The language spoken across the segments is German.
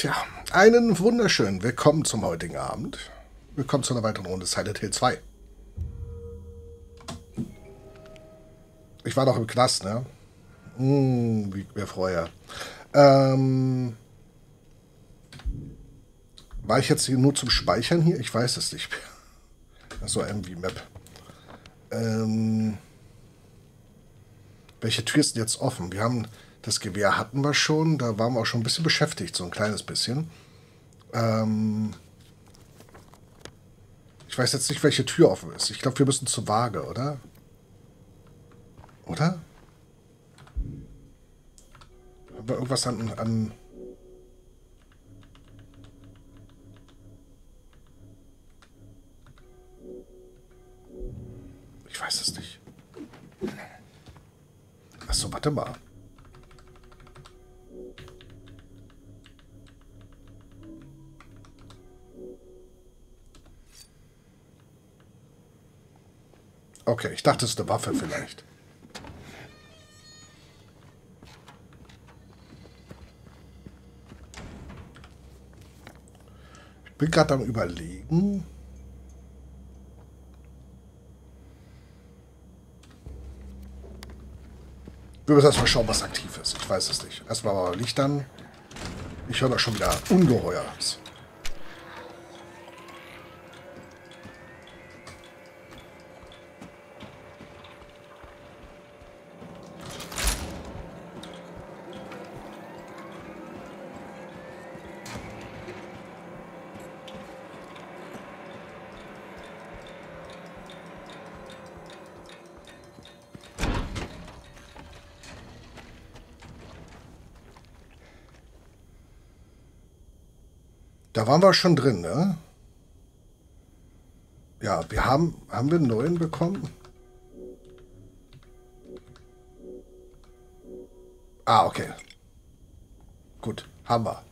Tja, einen wunderschönen Willkommen zum heutigen Abend. Willkommen zu einer weiteren Runde Silent Hill 2. Ich war noch im Knast, ne? Hm, wie mir vorher. Ähm, war ich jetzt hier nur zum Speichern hier? Ich weiß es nicht mehr. Achso, MV-Map. Ähm, welche Tür ist denn jetzt offen? Wir haben das Gewehr hatten wir schon, da waren wir auch schon ein bisschen beschäftigt, so ein kleines bisschen. Ähm ich weiß jetzt nicht, welche Tür offen ist. Ich glaube, wir müssen zur Waage, oder? Oder? Haben wir irgendwas an, an Ich weiß es nicht. Achso, warte mal. Okay, ich dachte, es ist eine Waffe vielleicht. Ich bin gerade am überlegen. Wir müssen erstmal schauen, was aktiv ist. Ich weiß es nicht. Erstmal mal Licht an. Ich höre doch schon wieder Ungeheuer. Da waren wir schon drin, ne? Ja, wir haben, haben wir einen neuen bekommen? Ah, okay. Gut, haben wir.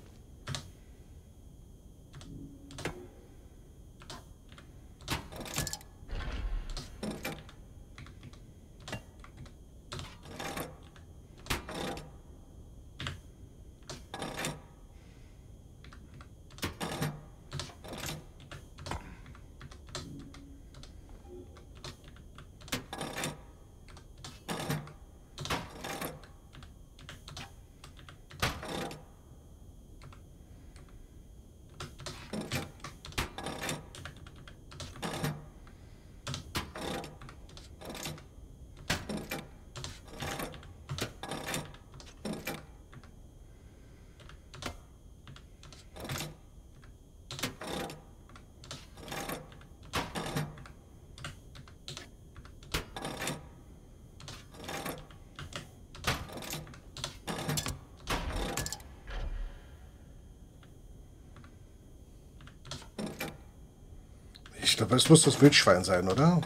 Glaube, es muss das Wildschwein sein, oder?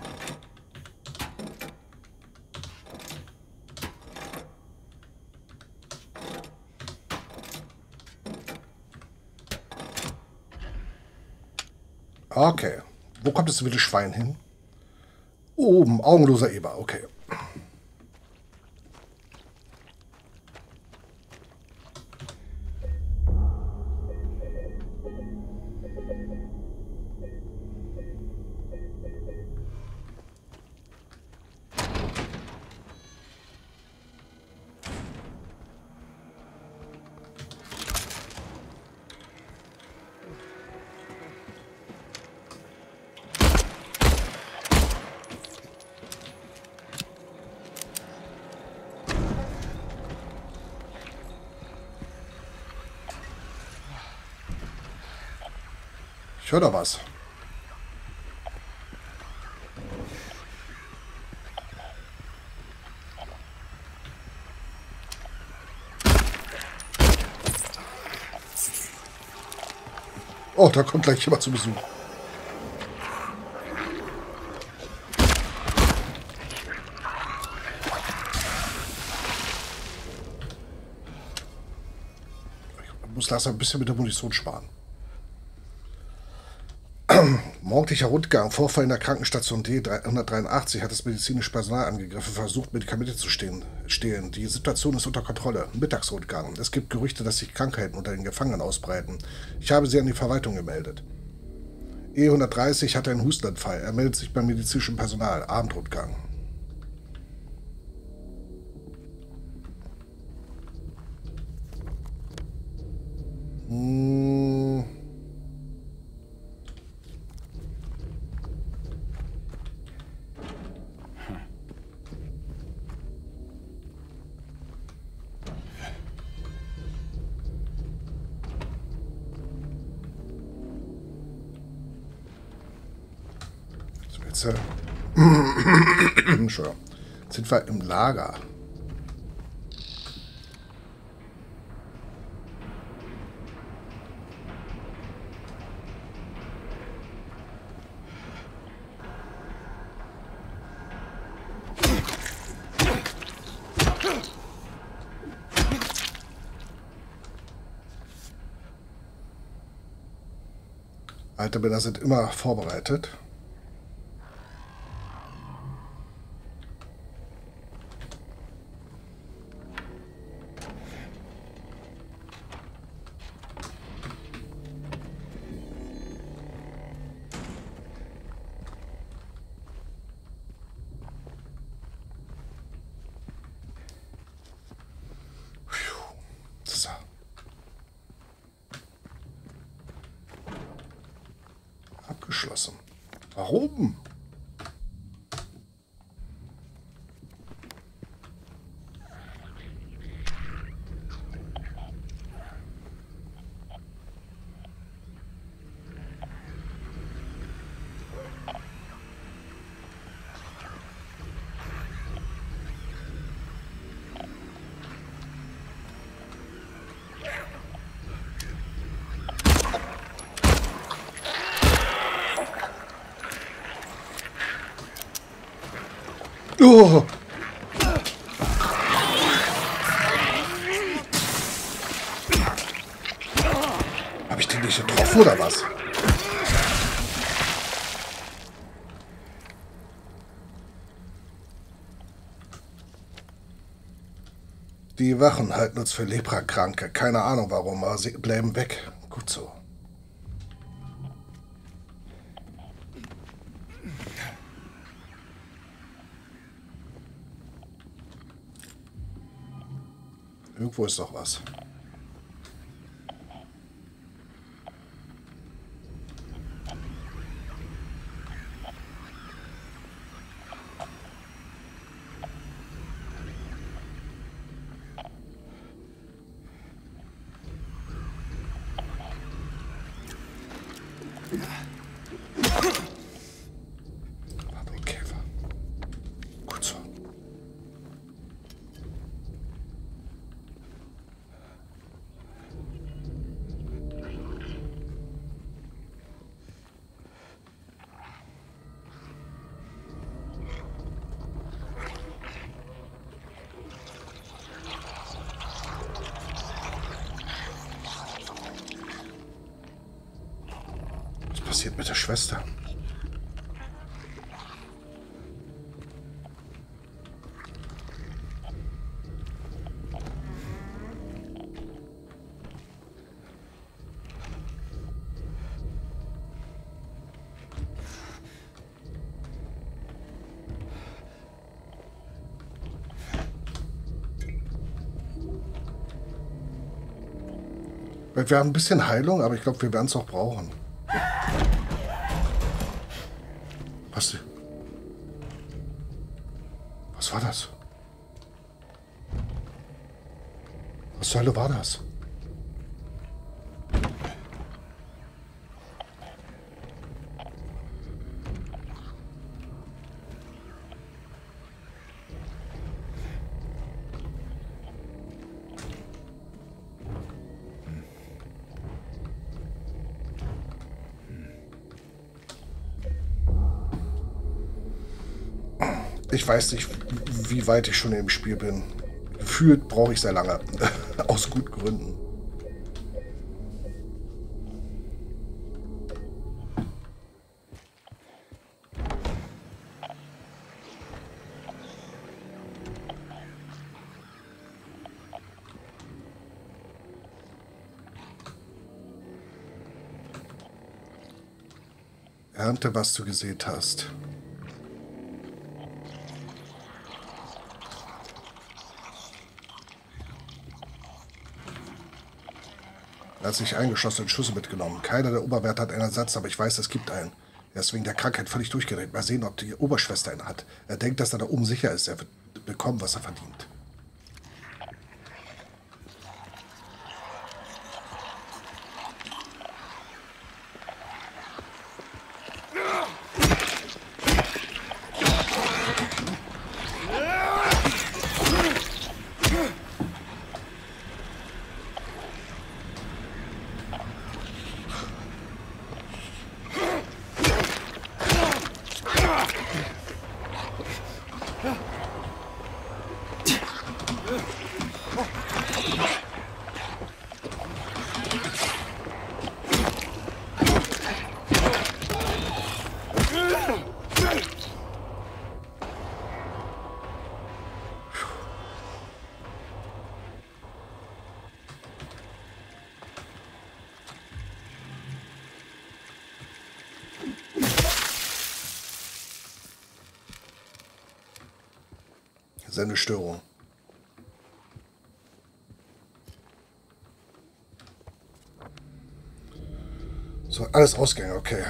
Okay. Wo kommt das wilde Schwein hin? Oben, augenloser Eber. Okay. Ich höre da was. Oh, da kommt gleich jemand zu Besuch. Ich muss langsam ein bisschen mit der Munition sparen. Morgendlicher Rundgang, Vorfall in der Krankenstation D183 hat das medizinische Personal angegriffen, versucht Medikamente zu stehen, stehlen. Die Situation ist unter Kontrolle. Mittagsrundgang. Es gibt Gerüchte, dass sich Krankheiten unter den Gefangenen ausbreiten. Ich habe sie an die Verwaltung gemeldet. E130 hat einen Hustenanfall. Er meldet sich beim medizinischen Personal. Abendrundgang. Hm. Jetzt, Entschuldigung. Jetzt sind wir im Lager. Alte Männer sind immer vorbereitet. So. Abgeschlossen. Warum? Oh. Habe ich den nicht getroffen oder was? Die Wachen halten uns für Leprakranke. Keine Ahnung warum, aber sie bleiben weg. Gut so. Irgendwo ist doch was. Warte, ein Käfer. Gut so. Was passiert mit der Schwester? Wir haben ein bisschen Heilung, aber ich glaube, wir werden es auch brauchen. War das? Was zur Hölle war das? ich weiß nicht, wie weit ich schon im Spiel bin. Gefühlt brauche ich sehr lange. Aus guten Gründen. Ernte, was du gesehen hast. Er hat sich eingeschossene Schüsse mitgenommen. Keiner der Oberwerte hat einen Ersatz, aber ich weiß, es gibt einen. Er ist wegen der Krankheit völlig durchgedreht. Mal sehen, ob die Oberschwester einen hat. Er denkt, dass er da oben sicher ist. Er wird bekommen, was er verdient. Sendestörung. So, alles Ausgänge, okay.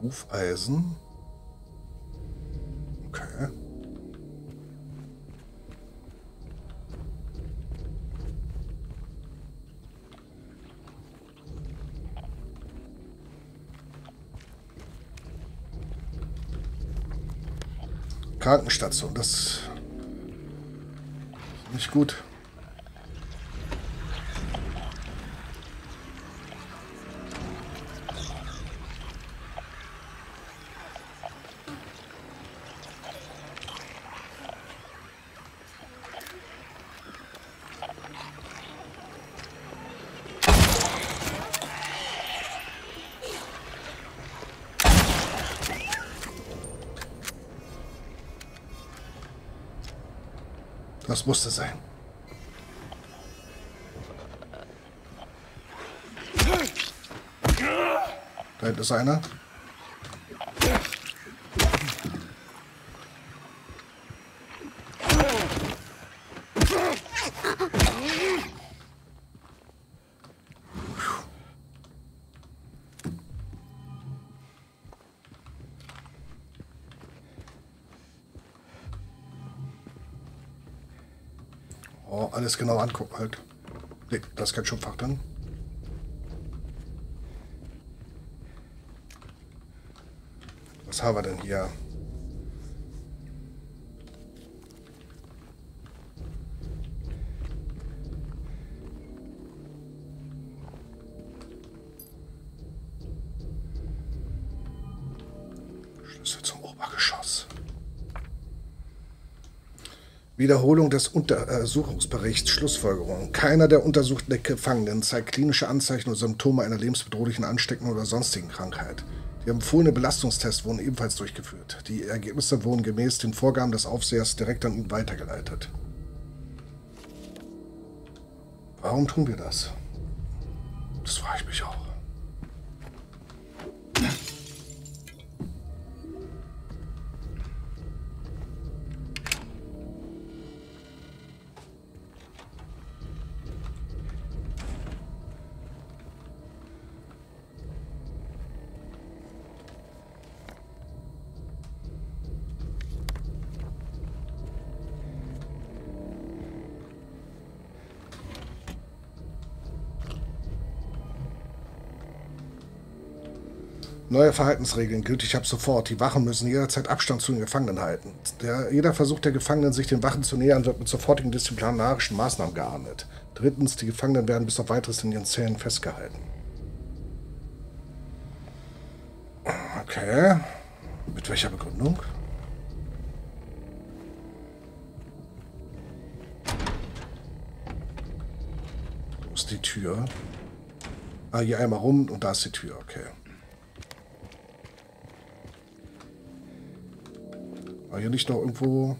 Hufeisen. Krankenstation, das ist nicht gut. Das musste sein. Da hinten ist einer. Alles genau angucken halt. Nee, da ist kein Schubfach drin. Was haben wir denn hier? Schlüssel zum Obergeschoss. Wiederholung des Untersuchungsberichts. Schlussfolgerung. Keiner der untersuchten Gefangenen zeigt klinische Anzeichen oder Symptome einer lebensbedrohlichen Ansteckung oder sonstigen Krankheit. Die empfohlene Belastungstests wurden ebenfalls durchgeführt. Die Ergebnisse wurden gemäß den Vorgaben des Aufsehers direkt an ihn weitergeleitet. Warum tun wir das? Das frage ich mich auch. Neue Verhaltensregeln gültig ab sofort. Die Wachen müssen jederzeit Abstand zu den Gefangenen halten. Der, jeder Versuch der Gefangenen, sich den Wachen zu nähern, wird mit sofortigen disziplinarischen Maßnahmen geahndet. Drittens, die Gefangenen werden bis auf weiteres in ihren Zellen festgehalten. Okay. Mit welcher Begründung? Wo ist die Tür? Ah, hier einmal rum und da ist die Tür, okay. War hier nicht noch irgendwo...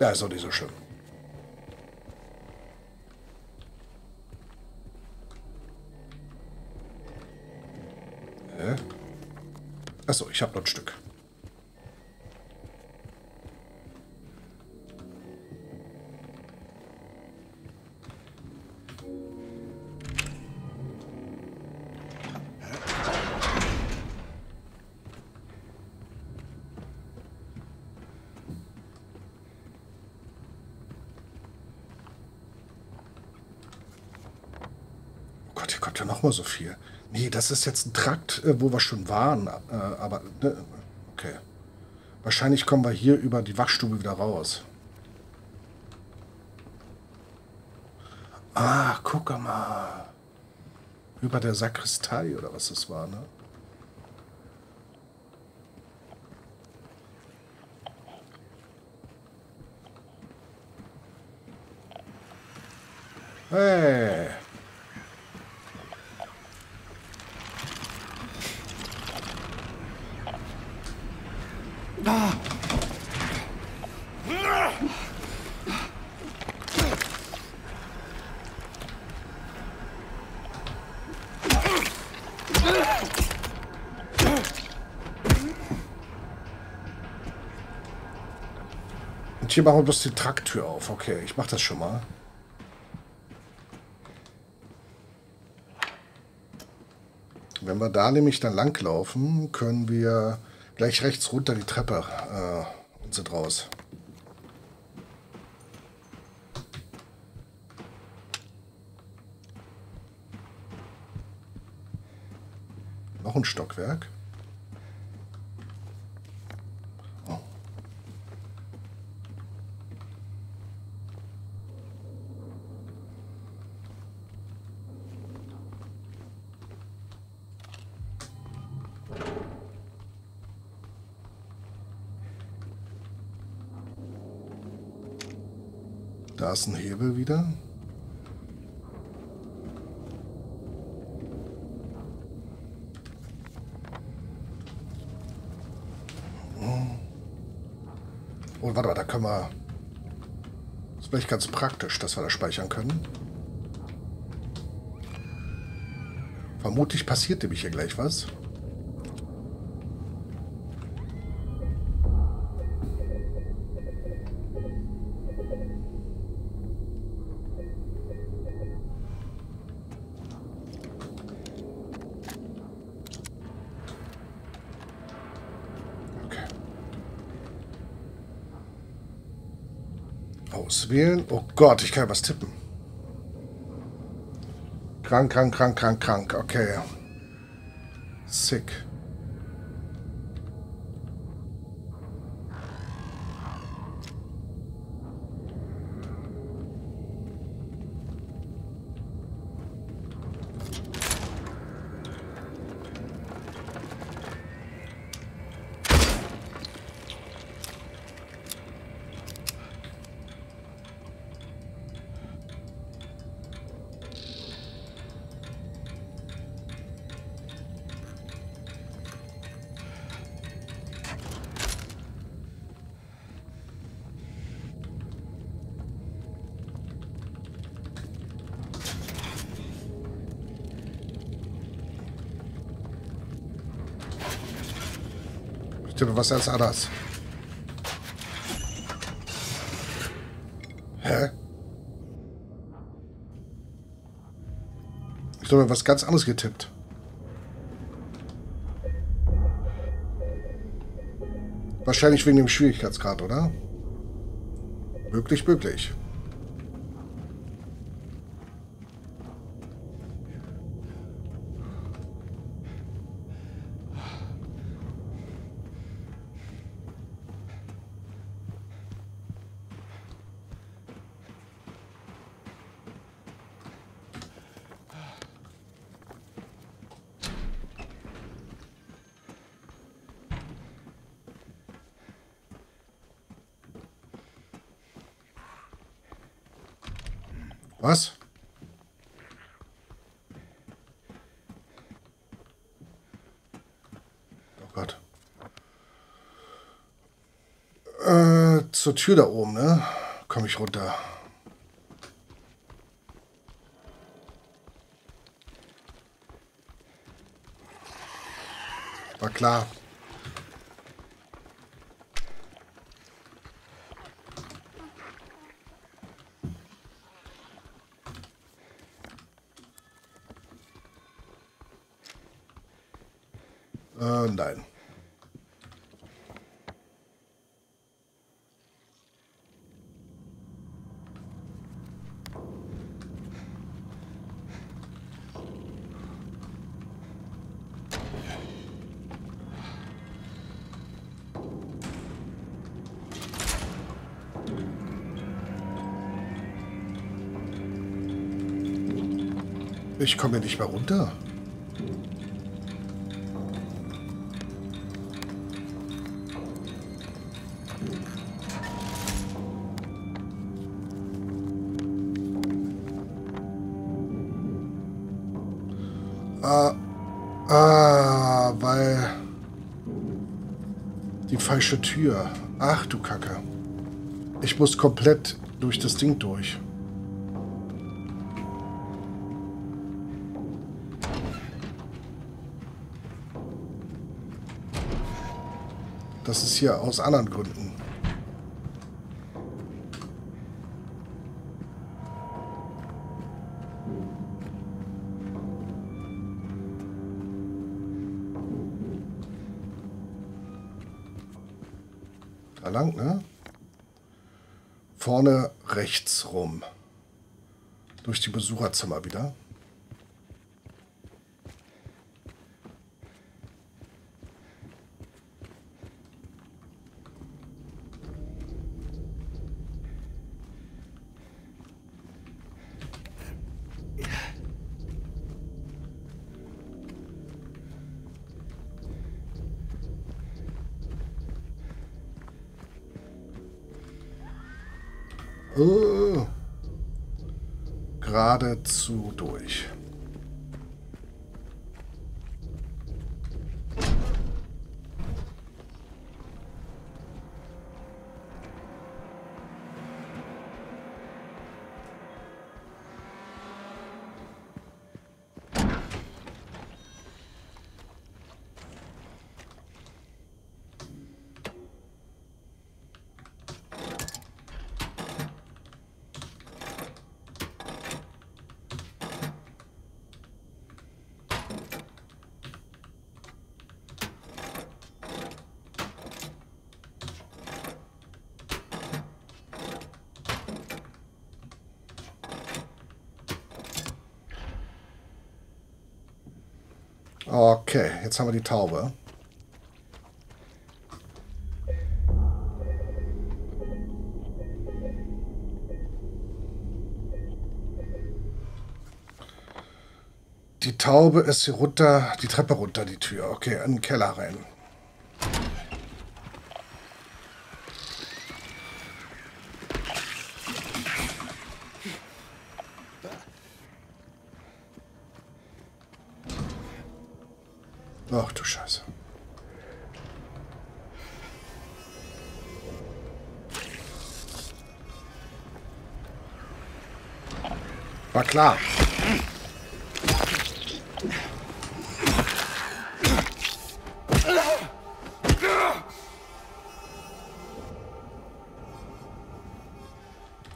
Ja, ist doch nicht so schlimm. Achso, ich habe noch ein Stück. Mal so viel. Nee, das ist jetzt ein Trakt, äh, wo wir schon waren. Äh, aber, ne, okay. Wahrscheinlich kommen wir hier über die Wachstube wieder raus. Ah, guck mal. Über der Sakristei oder was das war, ne? Hey. Hier machen wir bloß die Trakttür auf. Okay, ich mach das schon mal. Wenn wir da nämlich dann langlaufen, können wir Gleich rechts runter die Treppe äh, und sind raus. Noch ein Stockwerk. Da ist ein Hebel wieder. Oh, warte mal, da können wir... Das ist vielleicht ganz praktisch, dass wir da speichern können. Vermutlich passiert nämlich hier gleich was. Auswählen. Oh Gott, ich kann ja was tippen. Krank, krank, krank, krank, krank. Okay. Sick. Ich tippe was als anders. Hä? Ich habe was ganz anderes getippt. Wahrscheinlich wegen dem Schwierigkeitsgrad, oder? Möglich, möglich. Was? Oh Gott. Zur Tür da oben, ne? Komme ich runter. War klar. Äh, nein. Ich komme nicht mehr runter. Ah, ah, weil die falsche Tür. Ach du Kacke. Ich muss komplett durch das Ding durch. Das ist hier aus anderen Gründen. Da lang, ne? Vorne rechts rum. Durch die Besucherzimmer wieder. Oh. Geradezu durch. Okay, jetzt haben wir die Taube. Die Taube ist hier runter, die Treppe runter, die Tür. Okay, in den Keller rein. Klar.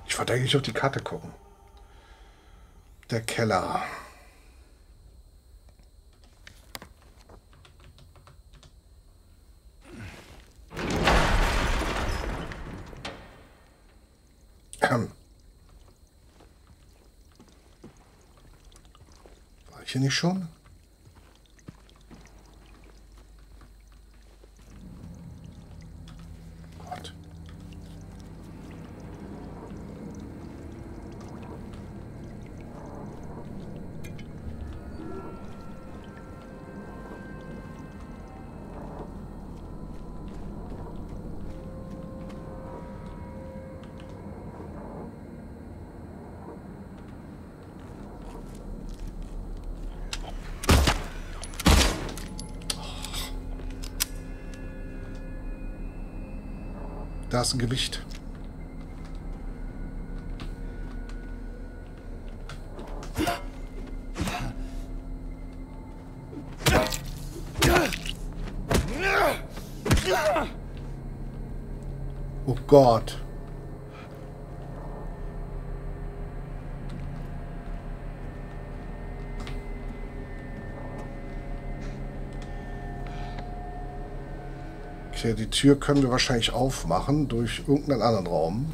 Ich wollte eigentlich auf die Karte gucken. Der Keller. Ähm. War ich hier Gewicht. Oh Gott. Okay, die Tür können wir wahrscheinlich aufmachen durch irgendeinen anderen Raum.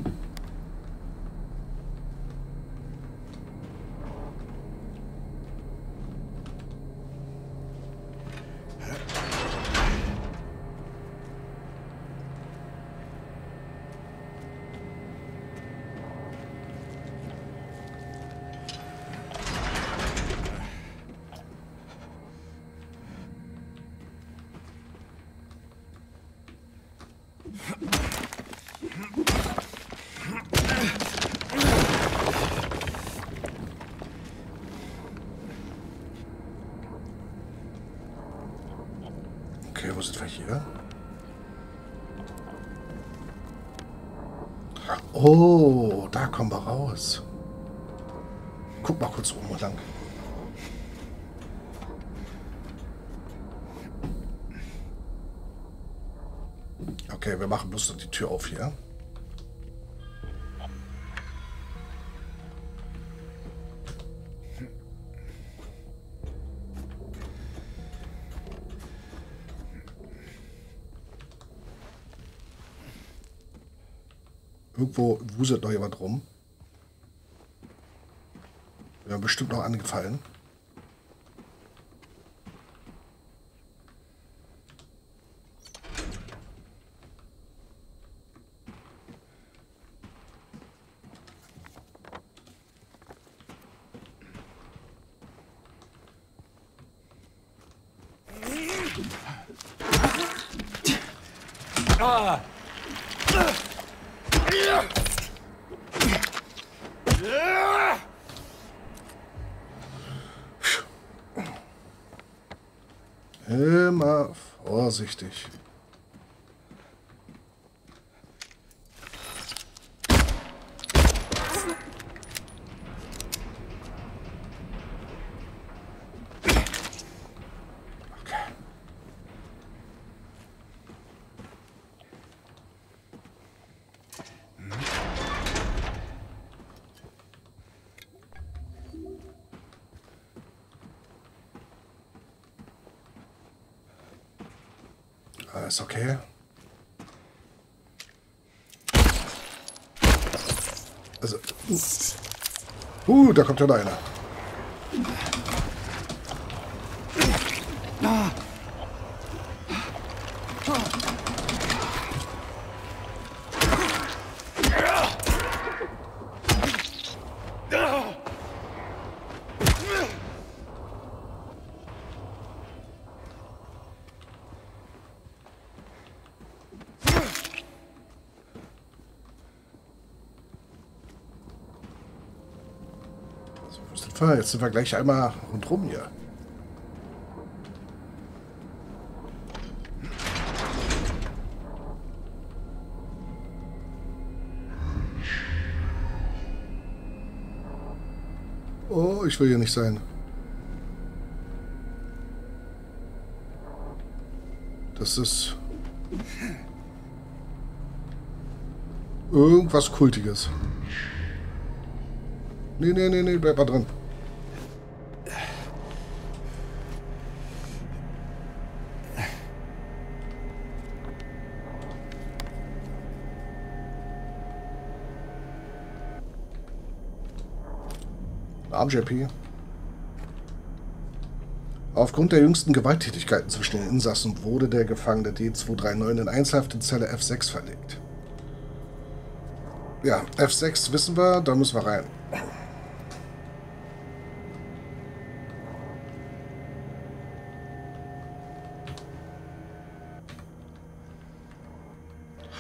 Wo sind wir hier? Oh, da kommen wir raus. Guck mal kurz oben lang. Okay, wir machen bloß die Tür auf hier. Irgendwo wuselt noch jemand rum. Wir haben bestimmt noch angefallen. Ah! Immer vorsichtig. Okay. Alles okay. Also. Uh, da kommt noch einer. So, wir? Jetzt sind wir gleich einmal rundrum hier. Oh, ich will hier nicht sein. Das ist irgendwas Kultiges. Nee, nee, nee, nee, bleib mal drin. Arm JP. Aufgrund der jüngsten Gewalttätigkeiten zwischen den Insassen wurde der Gefangene D239 in Einzelhaft in Zelle F6 verlegt. Ja, F6 wissen wir, da müssen wir rein.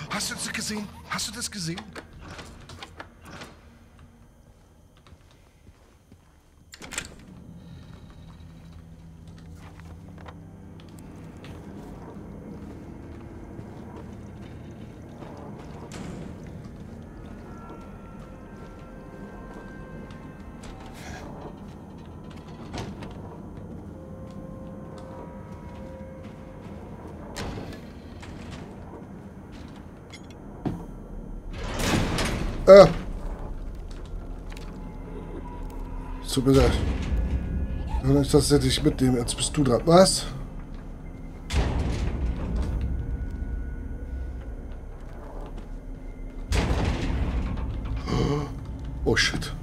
Hast du das gesehen? Hast du das gesehen? Äh. Tut mir leid. Wenn ich das hätte ich mitnehmen, jetzt bist du dran. Was? Oh shit.